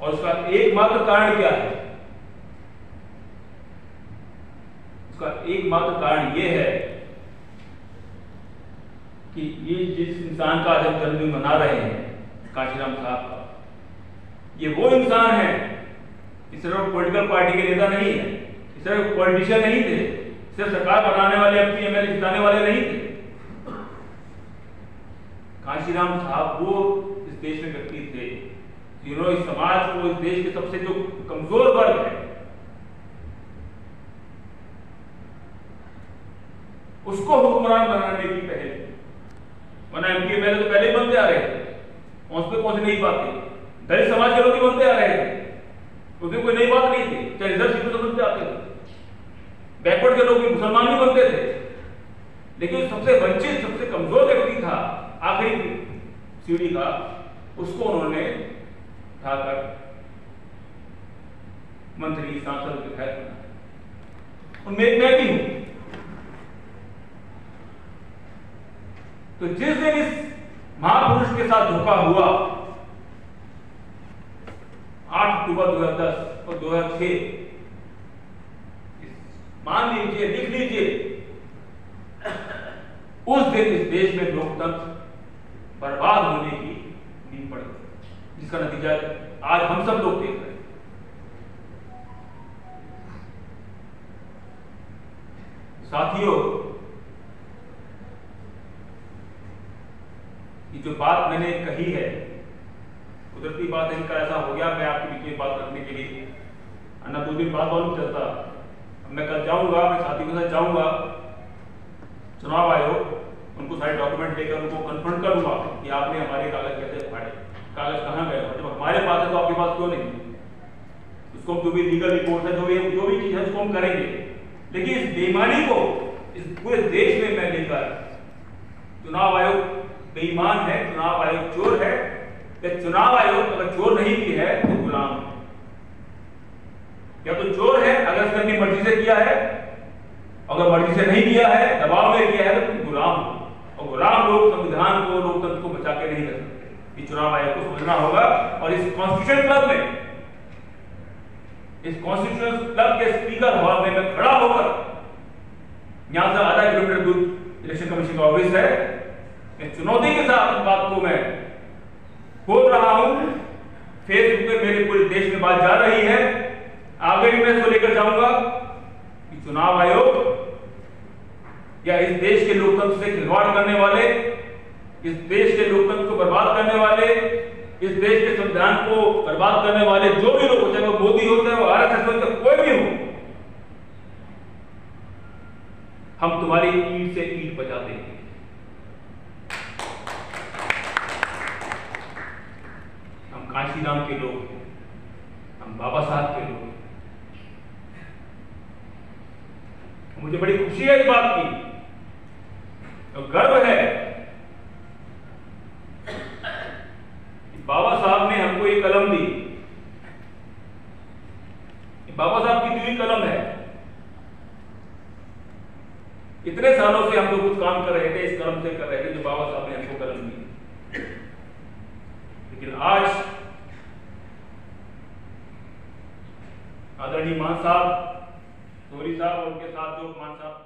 और उसका एकमात्र कारण क्या है? उसका एकमात्र कारण यह है कि ये जिस इंसान का आज हम जन्मदिन मना रहे हैं, काशीराम साहब का, ये वो इंसान है कि सिर्फ़ पॉलिटिकल पार्टी के नेता नहीं है, सिर्फ़ पॉलिटिशियन नहीं थे, सिर्फ़ सरकार बनाने वाले, अपनी एमएलए जिताने वाले नहीं थे। काशीराम साहब वो इस देश में व्यक्ति थे। जिन्होंने इस समाज को, इस देश के सबसे जो कमज़ोर वर्ग है, उसको हुक्मरान बनाने की पहल। वरना एमपी एमएलए तो पहले ही बनते आ रहे थे। उस पर पहुँच नहीं पाते। दलित समाज के लोग ही बनते आ रहे थे। उसमें कोई नई बात नहीं थी। चाहे रिज़र्व सीट तो बनते आते थे। बैकवर्ड के लोग भी मुसलमान भी बनते थे। लेकिन सबसे वंचित, सबसे कमज़ोर व्यक्ति आखिरी सीढ़ी का, उसको उन्होंने उठाकर मंत्री सांसद विधायक बनाया उनमें मैं भी हूँ। तो जिस दिन इस महापुरुष के साथ धोखा हुआ 8 अक्टूबर 2010 और 2006 मान लीजिए, लिख लीजिए, उस दिन इस देश में लोकतंत्र बर्बाद होने की नींद पड़ गई जिसका नतीजा आज हम सब लोग देख रहे हैं। साथियों, ये जो बात मैंने कही है, कुदरती बात है इनका ऐसा हो गया मैं आपके बीच में बात रखने के लिए? अन्ना दो दिन बाद मालूम चलता मैं कल जाऊँगा मैं साथियों के साथ जाऊँगा। चुनाव आयोग उनको सारे डॉक्यूमेंट लेकर उनको कन्फर्म करूँगा कि आपने हमारे कागज़ कैसे फाड़े? कागज़ कहाँ गए? जब हमारे पास है तो आपके पास क्यों नहीं? उसको जो भी लीगल रिपोर्ट है, जो भी जो भी चीज़ है, उसको हम करेंगे। लेकिन इस बेईमानी को, इस पूरे देश में मैं लेकर चुनाव आयोग बेईमान है, चुनाव आयोग चोर है, या चुनाव आयोग अगर चोर नहीं भी है तो गुलाम या तो चोर है, अगर उसने अपनी मर्ज़ी से किया है, अगर मर्ज़ी से नहीं किया है, दबाव में किया है तो गुलाम हो। गुलाम लोग संविधान को, लोकतंत्र को बचा के नहीं रख सकते। चुनाव आयोग को समझना होगा और इस कॉन्स्टिट्यूशन क्लब में, इस कॉन्स्टिट्यूशन क्लब के स्पीकर हॉल में खड़ा होकर, यहाँ से आधा किलोमीटर दूर इलेक्शन कमीशन का ऑफ़िस है, मैं चुनौती के साथ इस बात को मैं बोल रहा हूँ। फेसबुक पे मेरे पूरे देश में बात जा रही है। आगे भी मैं इसको लेकर जाऊँगा कि चुनाव आयोग या इस देश के लोकतंत्र से खिलवाड़ करने वाले, इस देश के लोकतंत्र को बर्बाद करने वाले, इस देश के संविधान को बर्बाद करने वाले जो भी लोग चाहे वो मोदी हो, चाहे वो आरएसएस हो, चाहे कोई भी हो, हम तुम्हारी ईट से ईट बजा देंगे हम काशीराम के लोग हैं, हम बाबा साहब के लोग हैं। मुझे बड़ी खुशी है इस बात की। तो गर्व है कि बाबा साहब ने हमको एक कलम दी। बाबा साहब की दी कलम है। इतने सालों से हम लोग कुछ काम कर रहे थे, इस कलम से कर रहे थे, जो बाबा साहब ने हमको कलम दी। लेकिन आज आदरणीय मान साहब सोरी साहब और उनके साथ जो मान साहब